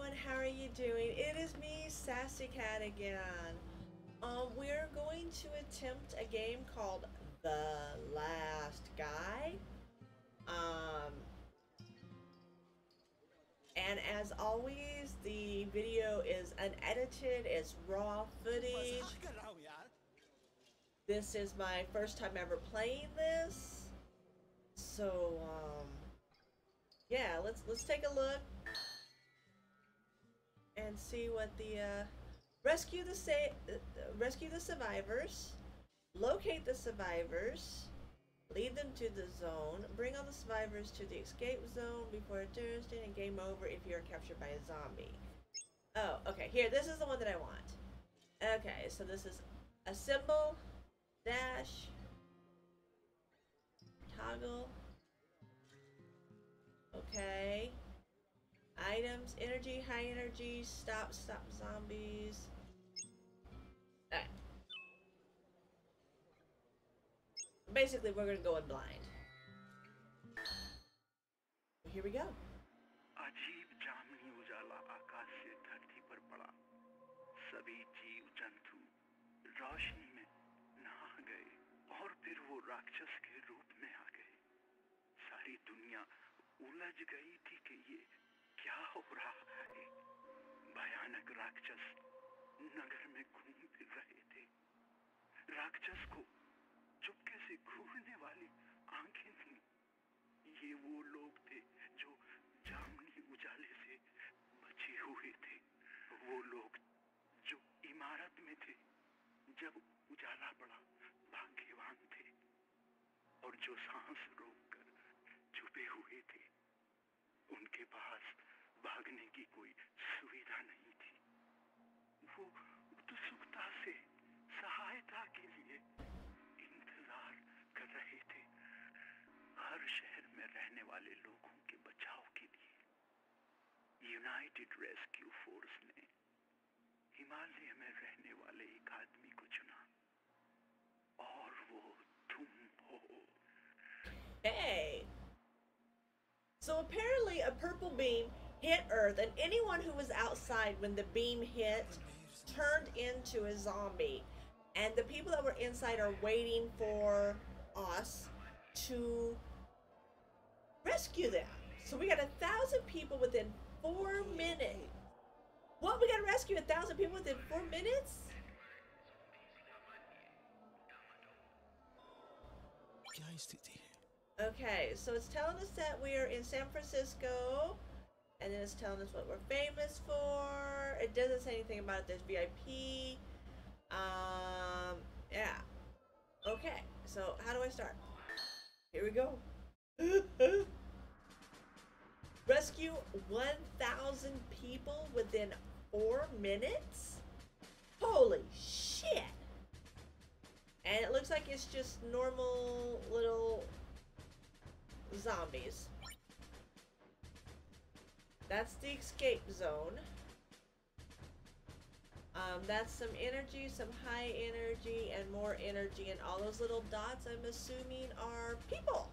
everyone, how are you doing? It is me, Sassie Kat again. Um, we're going to attempt a game called The Last Guy. Um, and as always, the video is unedited, it's raw footage. This is my first time ever playing this. So, um, yeah, let's let's take a look and see what the uh, rescue the sa uh, rescue the survivors, locate the survivors, lead them to the zone, bring all the survivors to the escape zone before it turns in, and game over if you're captured by a zombie. Oh, okay. Here, this is the one that I want. Okay, so this is assemble, dash, toggle. Okay Items, energy, high energy, stop, stop zombies. Alright. Basically, we're gonna go in blind. Here we go. अजीब जामनी उजाला आकाश से धरती पर पड़ा सभी जीव जंतु रोशनी में नहा गए और फिर वो राक्षस के रूप में आ गए सारी दुनिया उलझ गई थी कि ये क्या हो रहा है? भयानक राक्षस नगर में घूम फिर रहे थे। राक्षस को चुपके से घूरने वाली आँखें थी। ये वो लोग थे जो जामनी उजाले से बचे हुए थे। वो लोग जो इमारत में थे, जब उजाला पड़ा भाग्यवान थे और जो सांस रोककर छुपे हुए थे, उनके पास भागने की कोई सुविधा नहीं थी। वो उत्सुकता से सहायता के लिए इंतज़ार कर रहे थे। हर शहर में रहने वाले लोगों के बचाव के लिए यूनाइटेड रेस्क्यू फोर्स ने हिमालय में रहने वाले एक आदमी को चुना। और वो तुम हो। Hey! So apparently a purple beam hit Earth, and anyone who was outside when the beam hit turned into a zombie. And the people that were inside are waiting for us to rescue them. So we got a thousand people within four minutes. What? We got to rescue a thousand people within four minutes? Okay, so it's telling us that we are in San Francisco and then it's telling us what we're famous for. It doesn't say anything about it. there's VIP. Um, yeah. Okay, so how do I start? Here we go. Rescue 1,000 people within four minutes? Holy shit! And it looks like it's just normal little zombies. That's the escape zone. Um, that's some energy, some high energy, and more energy. And all those little dots, I'm assuming, are people.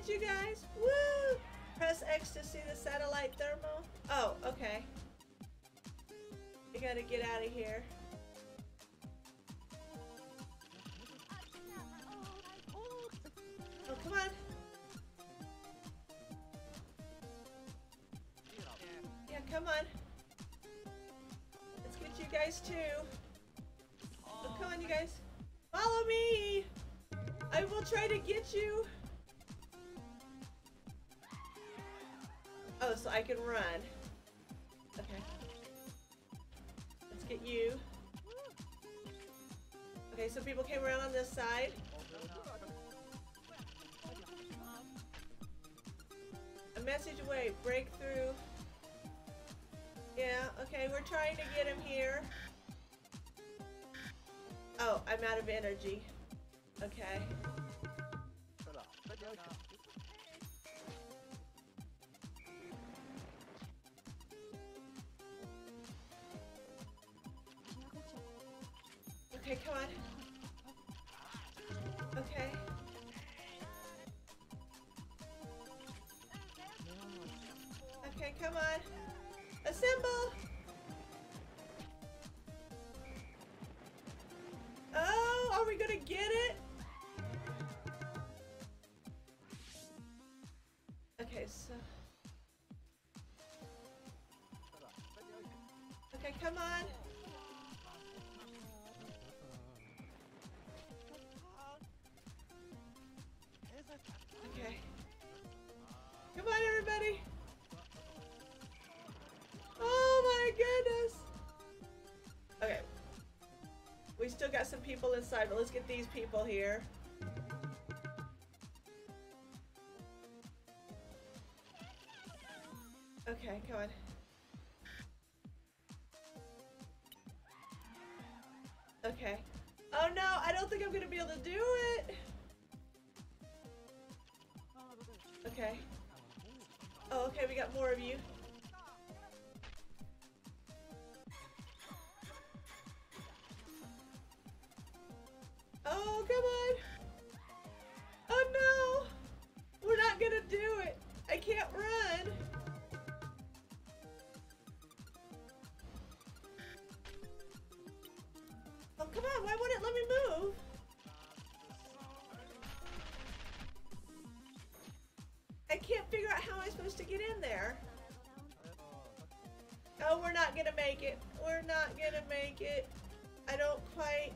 Got you guys. Woo! Press X to see the satellite thermal. Oh, okay. We gotta get out of here. Oh, come on. Yeah, come on. Let's get you guys too. Oh, come on, you guys. Follow me. I will try to get you. Can run. Okay. Let's get you. Okay, so people came around on this side. A message away. Breakthrough. Yeah, okay, we're trying to get him here. Oh, I'm out of energy. Okay, come on. Assemble! Oh, are we gonna get it? Okay, so. Okay, come on. Still got some people inside, but let's get these people here. Okay, come on. Okay. Oh no, I don't think I'm gonna be able to do it. Okay. Oh, okay, we got more of you. Come on. Oh no. We're not gonna do it. I can't run. Oh, come on. Why won't it let me move? I can't figure out how I'm supposed to get in there. Oh, we're not gonna make it. We're not gonna make it. I don't quite.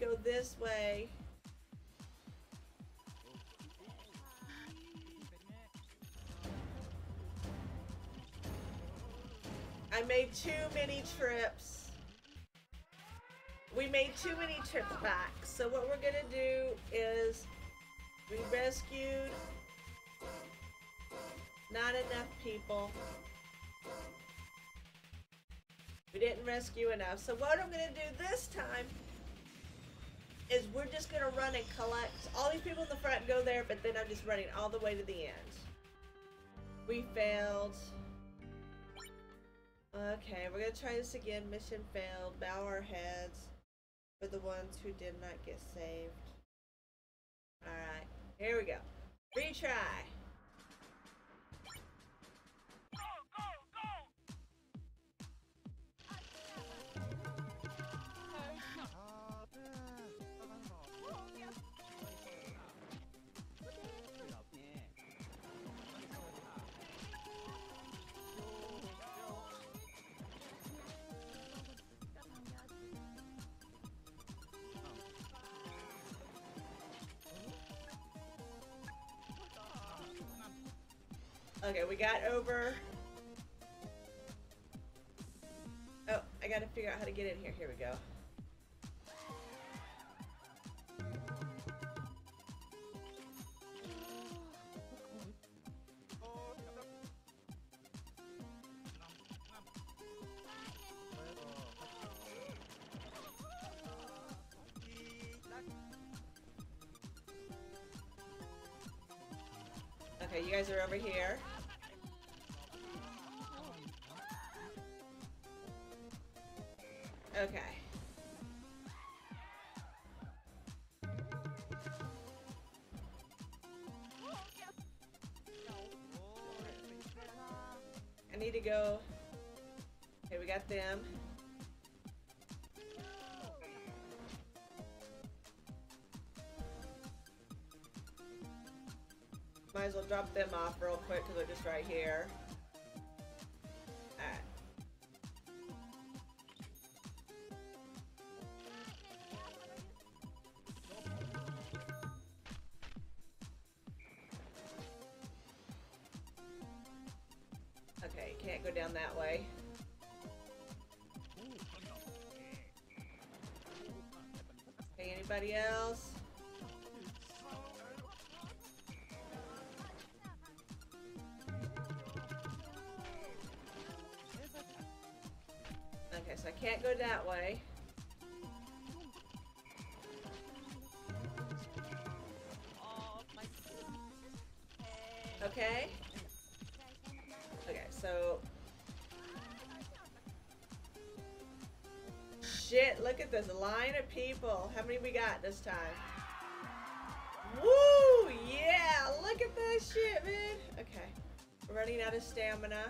Go this way. I made too many trips. We made too many trips back. So what we're gonna do is we rescued not enough people. We didn't rescue enough. So what I'm gonna do this time is we're just gonna run and collect all these people in the front go there, but then I'm just running all the way to the end. We failed. Okay, we're gonna try this again. Mission failed. Bow our heads for the ones who did not get saved. Alright, here we go. Retry. Okay, we got over. Oh, I gotta figure out how to get in here. Here we go. Okay, you guys are over here. them off real quick because they're just right here. Alright. Okay, can't go down that way. Hey, anybody else? Okay. Okay, so. Shit, look at this line of people. How many we got this time? Woo! Yeah, look at that shit, man. Okay. Running out of stamina.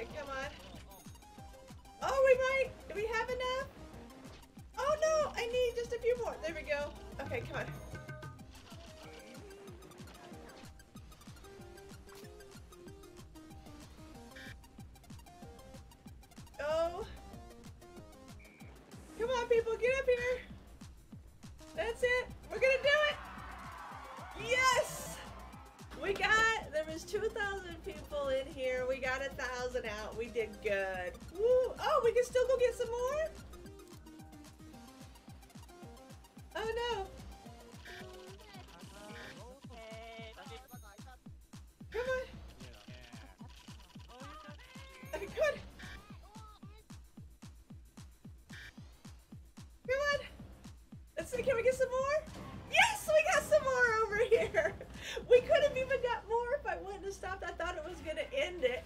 Okay, come on. Oh, we might. Do we have enough? Oh no! I need just a few more. There we go. Okay, come on. We get some more? Yes, we got some more over here. We could have even got more if I wouldn't have stopped. I thought it was gonna end it.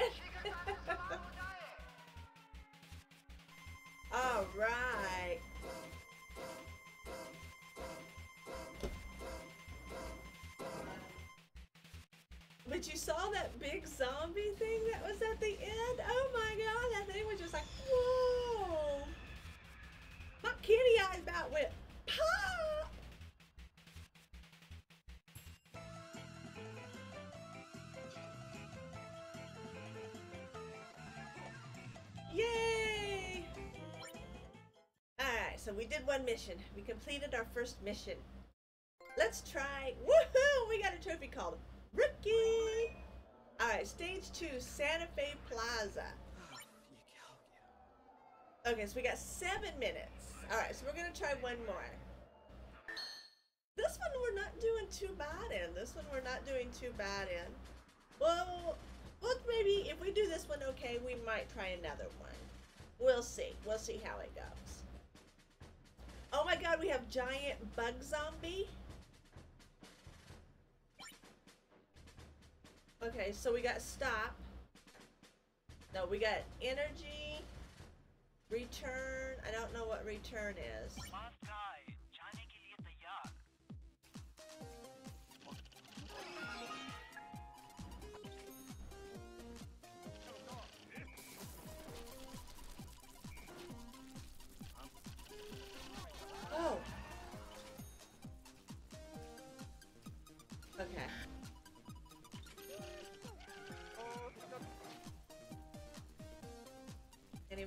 So we did one mission. We completed our first mission. Let's try. Woohoo! We got a trophy called Rookie! Alright, stage two, Santa Fe Plaza. Okay, so we got seven minutes. Alright, so we're gonna try one more. This one we're not doing too bad in. This one we're not doing too bad in. Well, well, maybe if we do this one okay, we might try another one. We'll see. We'll see how it goes. Oh my god, we have giant bug zombie. Okay, so we got stop. No, we got energy, return. I don't know what return is. Oh.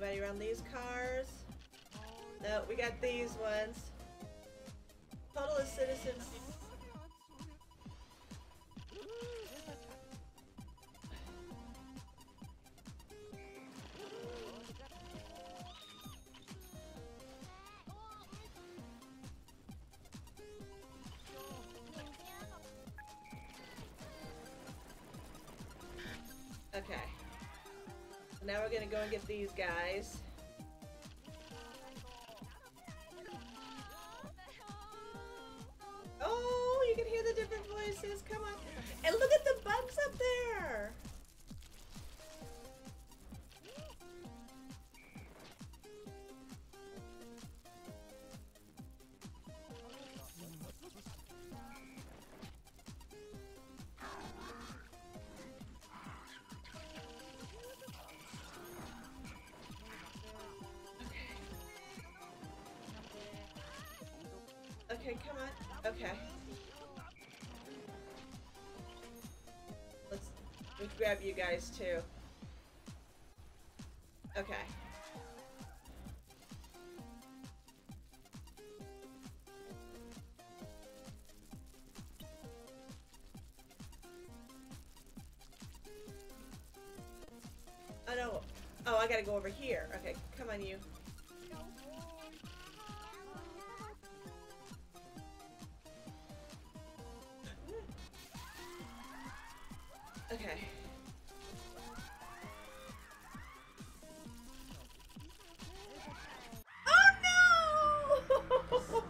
Anybody around these cars? No, we got these ones. Total of citizens. Gonna go and get these guys. Oh, you can hear the different voices. Come on. And look at Okay, come on. Okay. Let's, let's grab you guys too. Okay. Oh no. Oh, I gotta go over here. Okay, come on you. Okay. Oh no!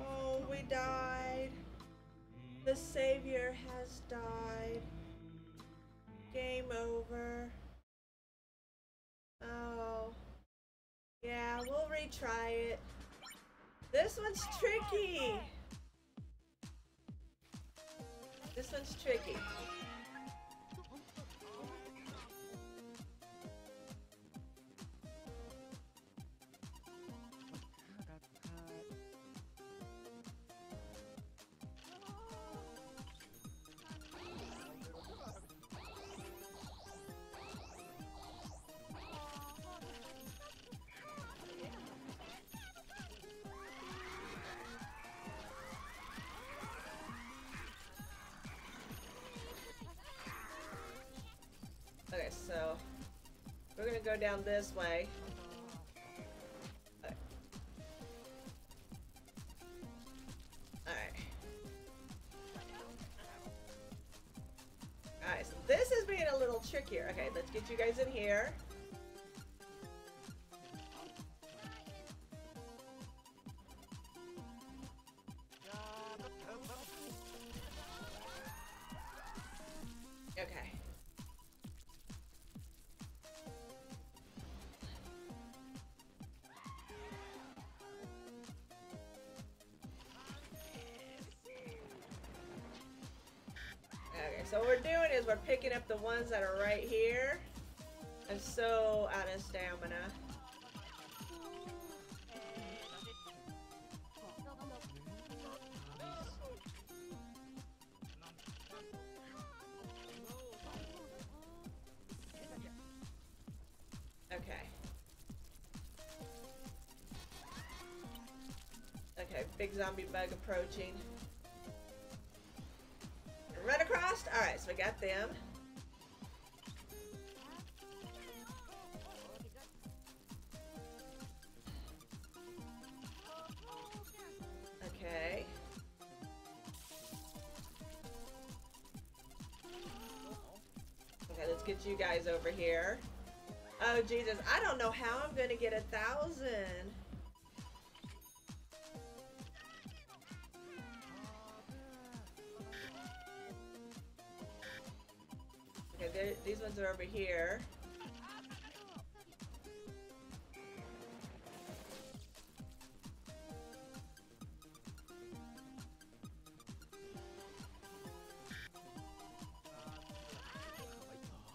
oh, we died. The savior has died. Game over. Oh. Yeah, we'll retry it. This one's tricky. This one's tricky. Gonna go down this way. Alright. Alright, so this is being a little trickier. Okay, let's get you guys in here. Big zombie bug approaching. Run across? Alright, so we got them. Okay. Okay, let's get you guys over here. Oh, Jesus. I don't know how I'm going to get a thousand. These ones are over here.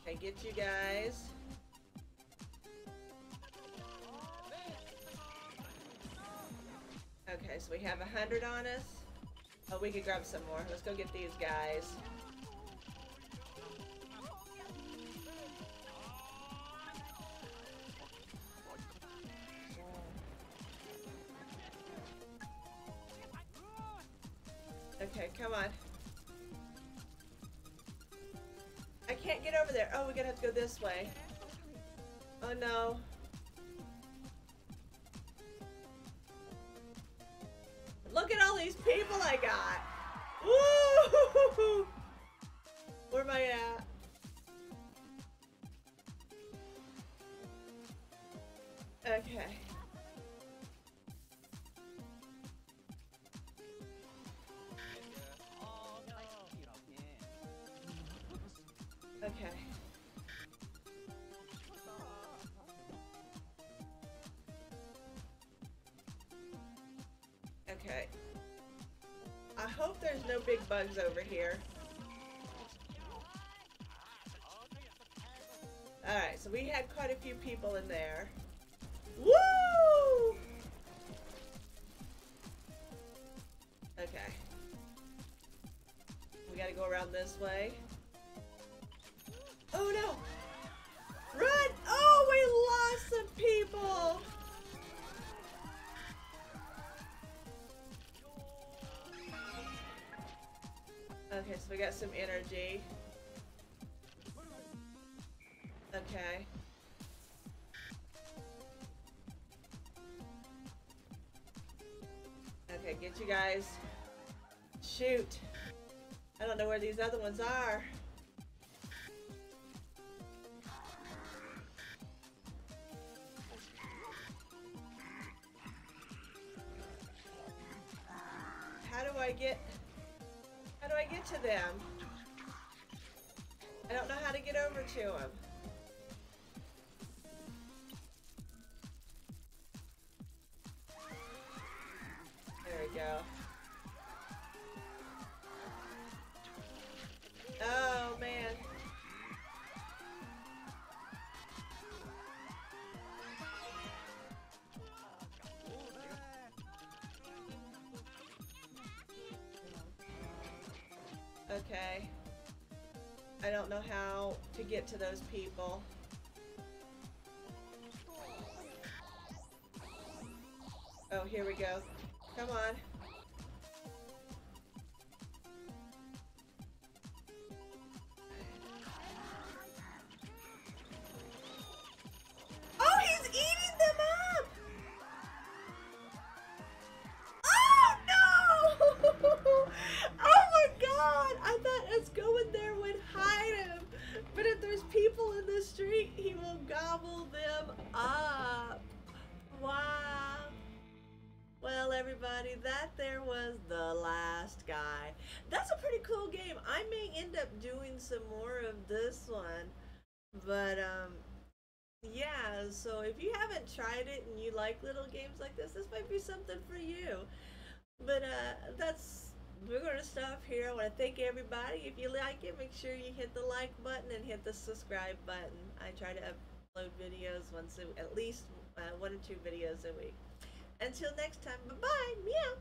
Okay, get you guys. Okay, so we have a hundred on us. Oh, we could grab some more. Let's go get these guys. Okay, come on. I can't get over there. Oh, we're gonna have to go this way. Oh no. Okay. I hope there's no big bugs over here. Alright, so we had quite a few people in there. Woo! Okay. We gotta go around this way. We got some energy. Okay. Okay, get you guys. Shoot. I don't know where these other ones are. Okay. I don't know how to get to those people. Oh, here we go. Come on. In the street, he will gobble them up. Wow. Well, everybody, that there was the last guy. That's a pretty cool game. I may end up doing some more of this one. But, um, yeah, so if you haven't tried it and you like little games like this, this might be something for you. But, uh, that's, we're going to stop here. I want to thank everybody. If you like it, make sure you hit the like button and hit the subscribe button. I try to upload videos once, a, at least uh, one or two videos a week. Until next time, bye bye. Meow.